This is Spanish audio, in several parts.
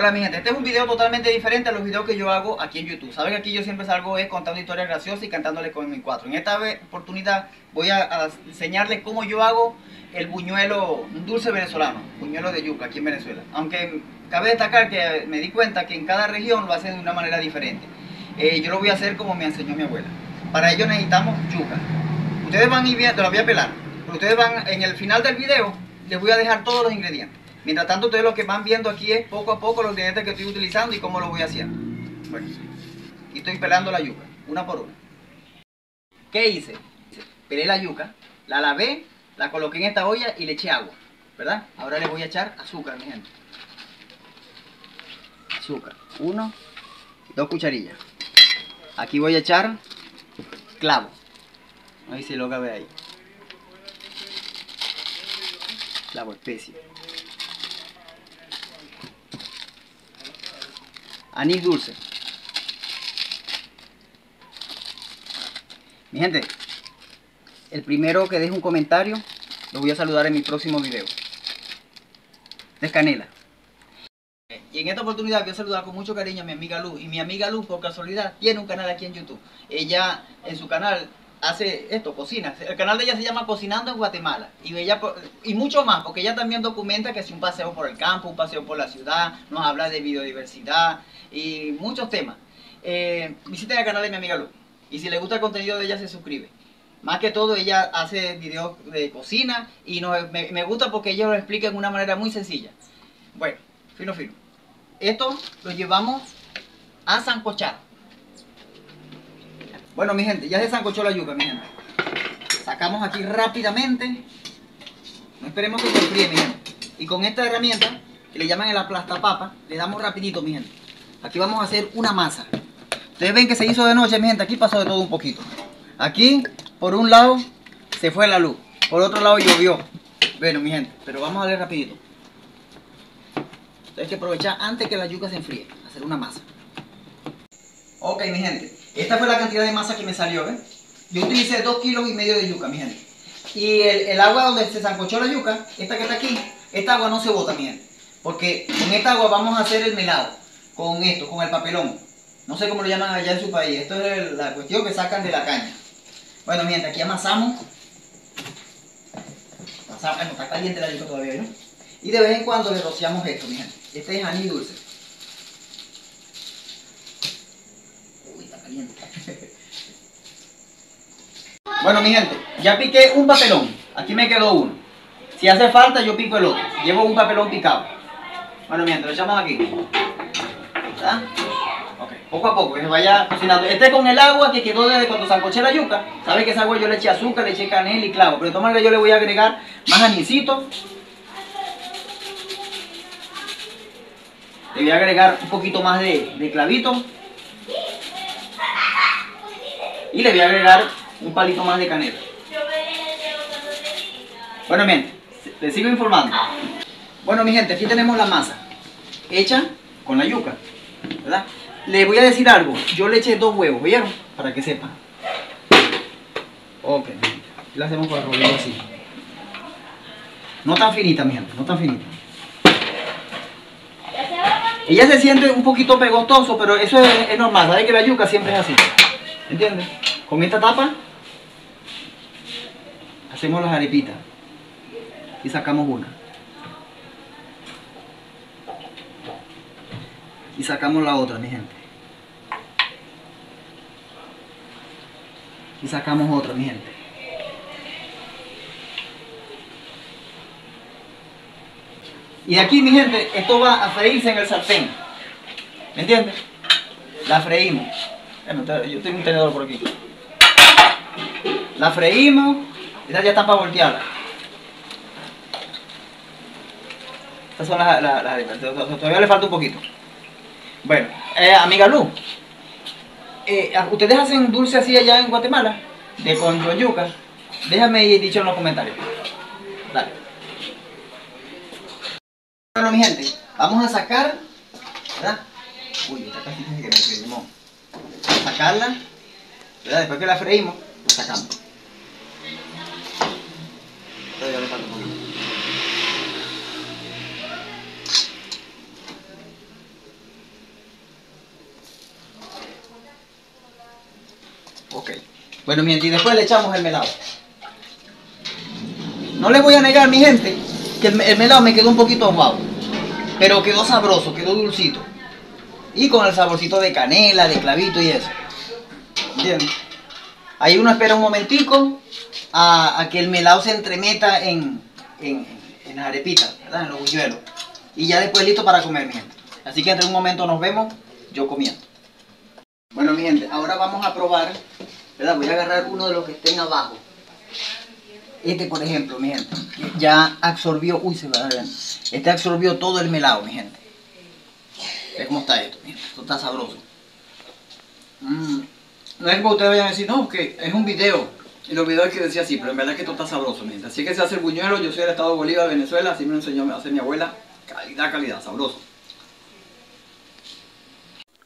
Hola mi gente, este es un video totalmente diferente a los videos que yo hago aquí en YouTube. Saben que aquí yo siempre salgo es contando historias graciosas y cantándole con mi cuatro. En esta oportunidad voy a, a, enseñarles cómo yo hago el buñuelo, un dulce venezolano, buñuelo de yuca aquí en Venezuela. Aunque cabe destacar que me di cuenta que en cada región lo hacen de una manera diferente. Eh, yo lo voy a hacer como me enseñó mi abuela. Para ello necesitamos yuca. Ustedes van y viendo, la voy a pelar. Pero ustedes van, en el final del video, les voy a dejar todos los ingredientes. Mientras tanto, ustedes lo que van viendo aquí es poco a poco los ingredientes que estoy utilizando y cómo lo voy haciendo. Bueno, aquí estoy pelando la yuca, una por una. ¿Qué hice? Pelé la yuca, la lavé, la coloqué en esta olla y le eché agua, ¿verdad? Ahora le voy a echar azúcar, mi gente. Azúcar, uno, dos cucharillas. Aquí voy a echar clavo. Ahí se lo ve ahí. Clavo especie. Anís dulce. Mi gente, el primero que deje un comentario, lo voy a saludar en mi próximo video. De canela. Y en esta oportunidad voy a saludar con mucho cariño a mi amiga Luz. Y mi amiga Luz, por casualidad, tiene un canal aquí en YouTube. Ella, en su canal, hace esto, cocina. El canal de ella se llama Cocinando en Guatemala. Y ella y mucho más, porque ella también documenta que es un paseo por el campo, un paseo por la ciudad, nos habla de biodiversidad y muchos temas. Eh, visiten el canal de mi amiga Lu. Y si le gusta el contenido de ella, se suscribe. Más que todo, ella hace videos de cocina y me, me, gusta porque ella lo explica de una manera muy sencilla. Bueno, fino, fino. Esto lo llevamos a sancochar. Bueno, mi gente, ya se sancochó la yuca, mi gente. Sacamos aquí rápidamente. No esperemos que se enfríe, mi gente. Y con esta herramienta, que le llaman el aplastapapa, le damos rapidito, mi gente. Aquí vamos a hacer una masa. Ustedes ven que se hizo de noche, mi gente. Aquí pasó de todo un poquito. Aquí, por un lado, se fue la luz. Por otro lado, llovió. Bueno, mi gente, pero vamos a ver rapidito. Entonces hay que aprovechar antes que la yuca se enfríe. Hacer una masa. Ok, mi gente. Esta fue la cantidad de masa que me salió, ¿ven? Yo utilicé 2 kilos y medio de yuca, mi. Y el, agua donde se zancochó la yuca, esta que está aquí, esta agua no se bota, mi gente. Porque con esta agua vamos a hacer el melado. Con esto, con el papelón. No sé cómo lo llaman allá en su país. Esto es la cuestión que sacan de la caña. Bueno, mi gente, aquí amasamos. Amasamos. Bueno, está caliente la yuca todavía, ¿no? Y de vez en cuando le rociamos esto, mi. Este es anís dulce. Bueno, mi gente, ya piqué un papelón. Aquí me quedó uno. Si hace falta, yo pico el otro. Llevo un papelón picado. Bueno, mi gente, lo echamos aquí. ¿Está? Ok, poco a poco, que se vaya cocinando. Este con el agua que quedó desde cuando sancoché la yuca. Sabe que esa agua yo le eché azúcar, le eché canela y clavo. Pero de todas maneras yo le voy a agregar más anisito. Le voy a agregar un poquito más de clavito. Y le voy a agregar un palito más de canela. Bueno, bien, les sigo informando. Bueno, mi gente, aquí tenemos la masa hecha con la yuca, ¿verdad? Les voy a decir algo. Yo le eché dos huevos, ¿vieron? Para que sepan. Ok, la hacemos para rollo así. No tan finita, mi gente, no tan finita. Ella se siente un poquito pegostoso, pero eso es, es normal. ¿Sabes que la yuca siempre es así? ¿Entiendes? Con esta tapa hacemos las arepitas y sacamos una. Y sacamos la otra, mi gente. Y sacamos otra, mi gente. Y aquí, mi gente, esto va a freírse en el sartén. ¿Me entiendes? La freímos. Yo tengo un tenedor por aquí. La freímos. Estas ya están para voltearla. Estas son las, las, Todavía le falta un poquito. Bueno, eh, amiga Lu. Eh, ¿Ustedes hacen dulce así allá en Guatemala? De con, yuca. Déjame dicho en los comentarios. Dale. Bueno, mi gente, vamos a sacar, ¿verdad? Uy, esta cajita que me freímos. Sacarla, ¿verdad? Después que la freímos, la sacamos. Ok. Bueno, mi gente, y después le echamos el melado. No les voy a negar, mi gente, que el, el melado me quedó un poquito aguado. Pero quedó sabroso, quedó dulcito. Y con el saborcito de canela, de clavito y eso. Bien. Ahí uno espera un momentico a, que el melado se entremeta en, en, en las arepitas, ¿verdad? En los buñuelos. Y ya después listo para comer, mi gente. Así que entre un momento nos vemos, yo comiendo. Bueno, mi gente, ahora vamos a probar, ¿verdad? Voy a agarrar uno de los que estén abajo. Este, por ejemplo, mi gente, ya absorbió, uy, se va a ver. Este absorbió todo el melado, mi gente. Ve cómo está esto, mi gente. Esto está sabroso. Mm. No es que ustedes vayan a decir, no, que es un video. Y los videos que decir así, pero en verdad que esto está sabroso, mi gente. Así que se hace el buñuelo, yo soy del estado de Bolívar, Venezuela, así me lo enseñó a hacer mi abuela. Calidad, calidad, sabroso.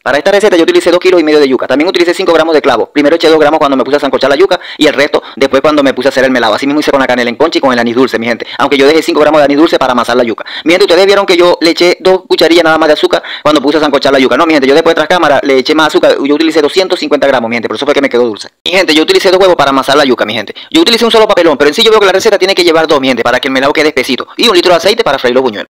Para esta receta yo utilicé 2 kilos y medio de yuca. También utilicé 5 gramos de clavo. Primero eché 2 gramos cuando me puse a sancochar la yuca y el resto después cuando me puse a hacer el melado. Así mismo hice con la canela en concha y con el anís dulce, mi gente. Aunque yo dejé 5 gramos de anís dulce para amasar la yuca. Mi gente, ustedes vieron que yo le eché 2 cucharillas nada más de azúcar cuando puse a sancochar la yuca. No, mi gente, yo después tras cámara le eché más azúcar. Yo utilicé 250 gramos, mi gente. Por eso fue que me quedó dulce. Mi gente, yo utilicé 2 huevos para amasar la yuca, mi gente. Yo utilicé un solo papelón, pero en sí yo veo que la receta tiene que llevar 2, mi gente, para que el melado quede espesito. Y un litro de aceite para freír los buñuelos.